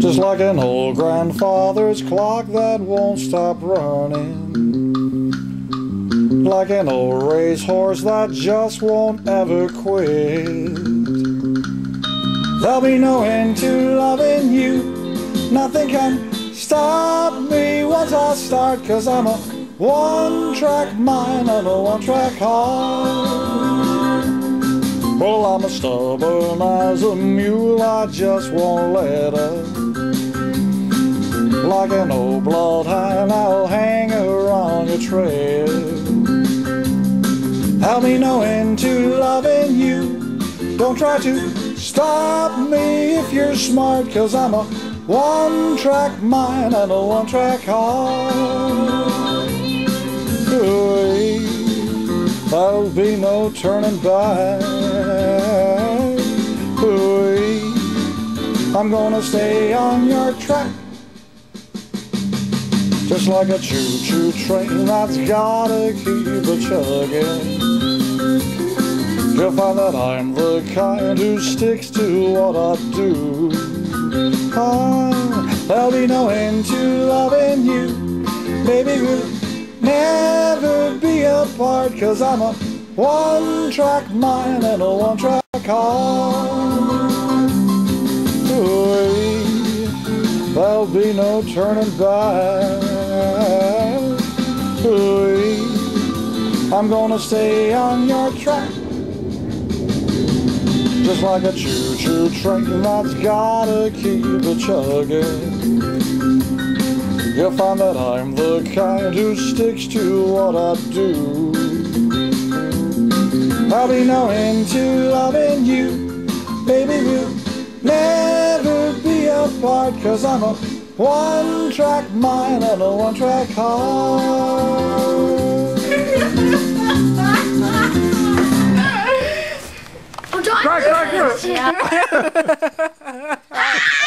Just like an old grandfather's clock that won't stop running. Like an old racehorse that just won't ever quit. There'll be no end to loving you. Nothing can stop me once I start, cause I'm a one track mind and a one track heart. Well, I'm as stubborn as a mule, I just won't let up. Like an old bloodhound, I'll hang around your trail. Help me know into loving you. Don't try to stop me if you're smart, cause I'm a one track mind and a one track heart. There'll be no turning back. I'm gonna stay on your track. Just like a choo-choo train that's gotta keep a chugging. You'll find that I'm the kind who sticks to what I do. Ah, there'll be no end to loving you. Baby, apart, cause I'm a one-track mind and a one-track. Ooh, there'll be no turning back. I'm gonna stay on your track. Just like a choo-choo train that's gotta keep a chugging. You'll find that I'm the kind who sticks to what I do. I'll be no end to loving you. Baby, we'll never be apart, cause I'm a one track mind and a one track heart. I'm trying. Crack, crack, crack. Yeah.